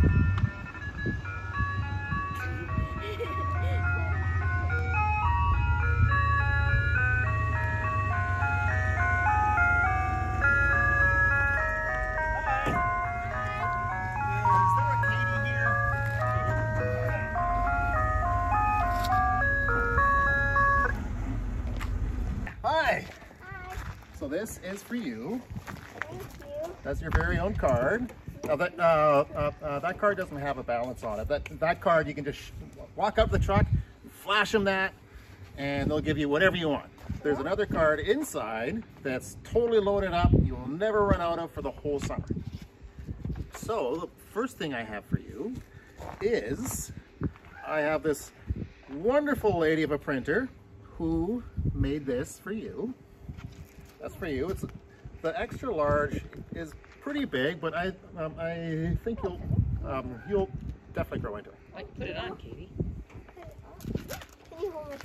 Hi. Hi. So this is for you. Thank you. That's your very own card. Now that uh, uh, uh, that card doesn't have a balance on it. That that card you can just walk up the truck, flash them that, and they'll give you whatever you want. There's another card inside that's totally loaded up. You will never run out of for the whole summer. So the first thing I have for you is I have this wonderful lady of a printer who made this for you. That's for you. It's the extra large is pretty big, but I um, I think you'll um, you'll definitely grow into it. I can put it on, Katie. Can you hold it?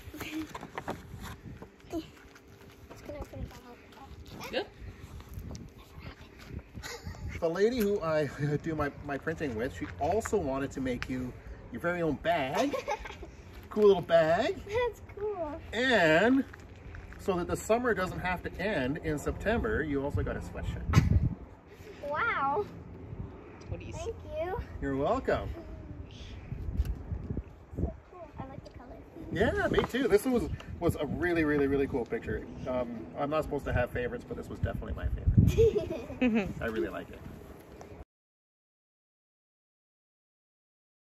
Just gonna put it on. Good. The lady who I do my, my printing with, she also wanted to make you your very own bag. Cool little bag. That's cool. And so that the summer doesn't have to end in September, you also got a sweatshirt. Wow. What do you see? Thank you. You're welcome. So cool. I like the color. Yeah, me too. This was was a really, really, really cool picture. Um, I'm not supposed to have favorites, but this was definitely my favorite. I really like it.